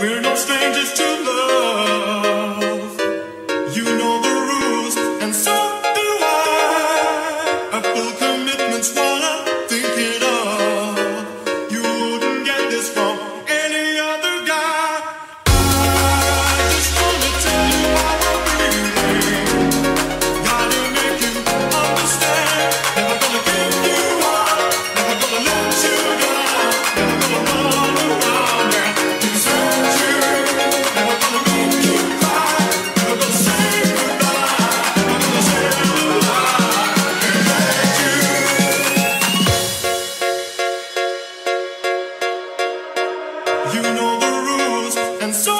We're no strangers to love. You